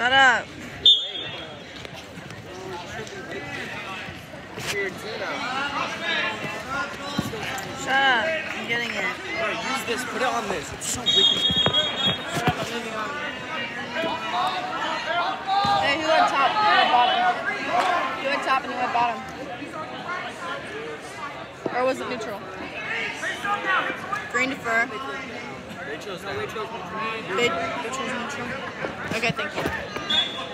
Shut up. You're late. You're Shut up. I'm getting it. Bro, use this. Put it on this. It's so wicked. Hey, who went top? Who went bottom? Who went top and who went bottom? Or was it neutral? Green to fur. Rachel's Big. Which was neutral? Okay, thank you.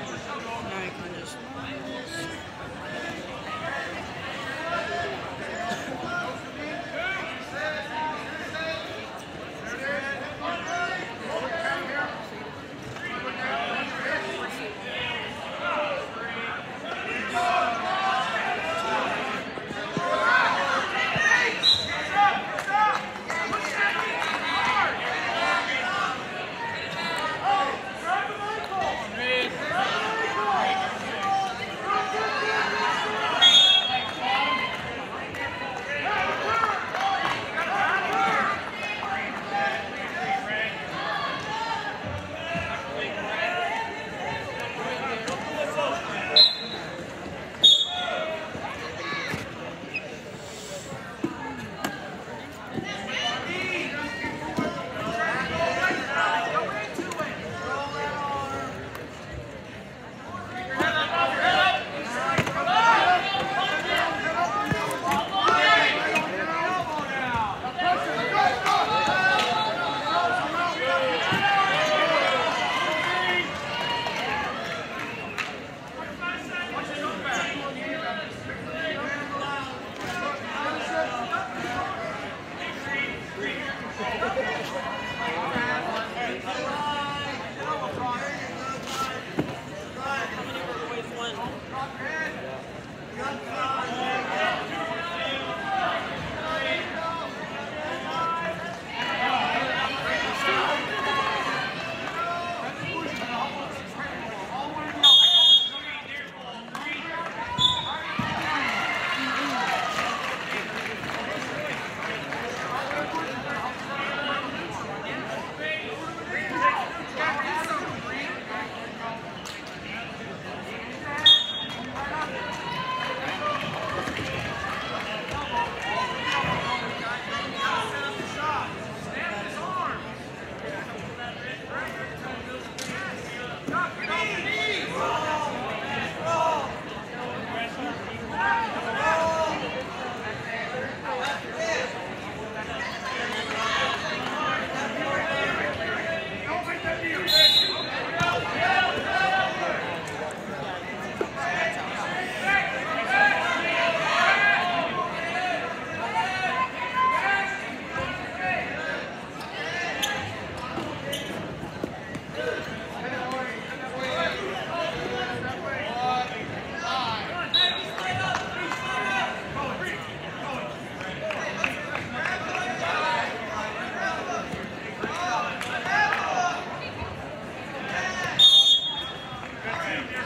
Now I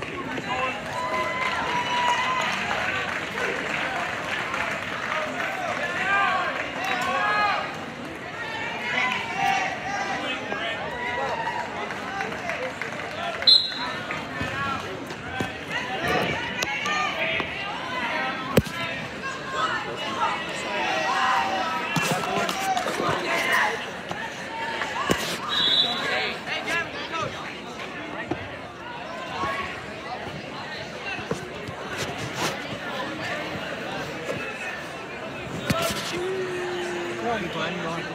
can just. Come on,